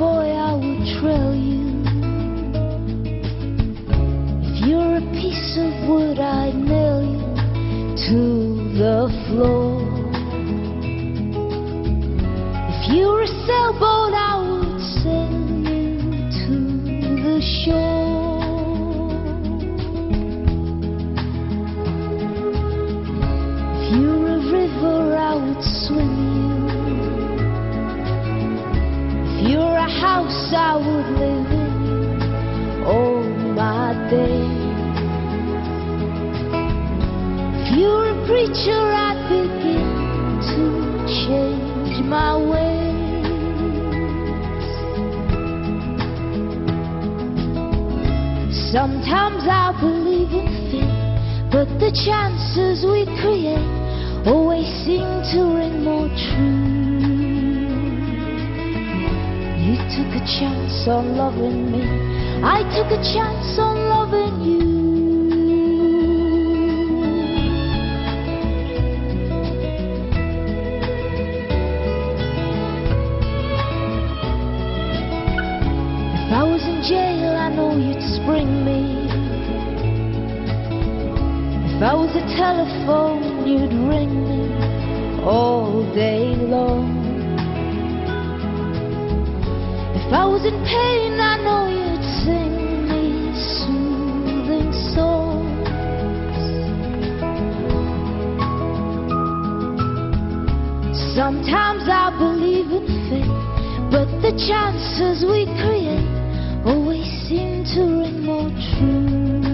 boy, I would trail you. If you're a piece of wood, I'd nail you to the floor. If you're a sailboat, house, I would live in all my days. If you're a preacher, I'd begin to change my ways. Sometimes I believe in fate, but the chances we create a chance on loving me, I took a chance on loving you. If I was in jail, I know you'd spring me. If I was a telephone, you'd ring me all day in pain, I know you'd sing soothing songs. Sometimes I believe in fate, but the chances we create always seem to ring more true.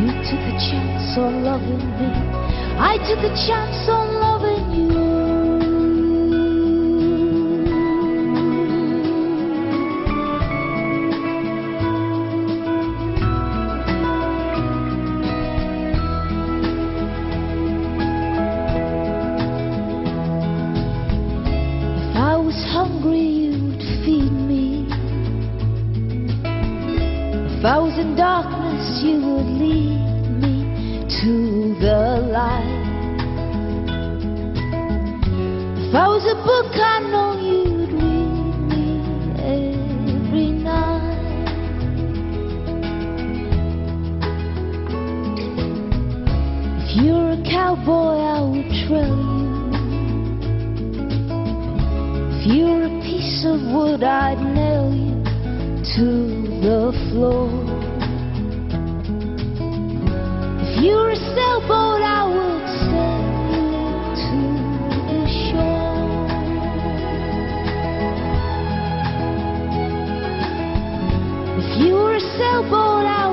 You took a chance on loving me, I took a chance on I was in darkness, you would lead me to the light. If I was a book, I know you'd read me every night. If you're a cowboy, I would trail you. If you're a piece of wood, I'd nail you to the floor. If you're a sailboat, I would sail you to the shore. If you were a sailboat, I